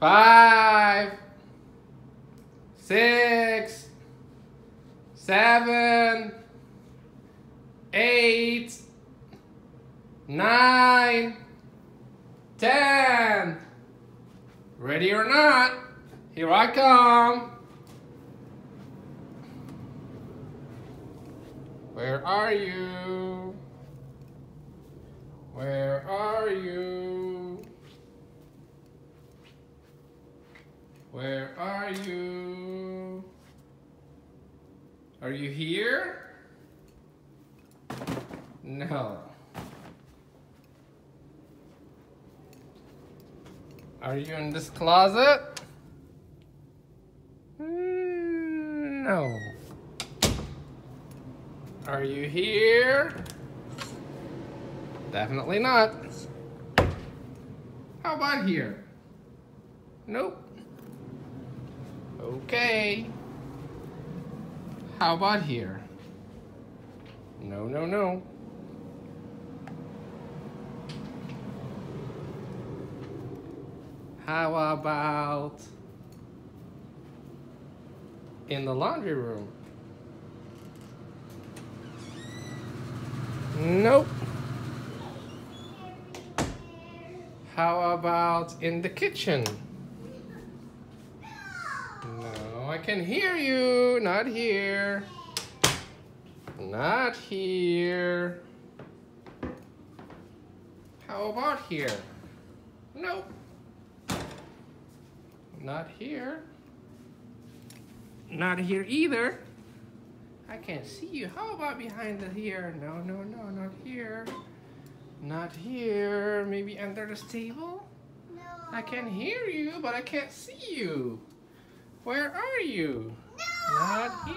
Five, six, seven, eight, nine, ten. Ready or not, here I come. Where are you? Where are you? Where are you? Are you here? No. Are you in this closet? Mm, No. Are you here? Definitely not. How about here? Nope. Okay. How about here? No, no, no. How about in the laundry room? Nope. How about in the kitchen? No, I can hear you. Not here. Not here. How about here? Nope. Not here. Not here either. I can't see you. How about behind the here? No, no, no, not here. Not here. Maybe under this table? No. I can hear you, but I can't see you. Where are you? No. Not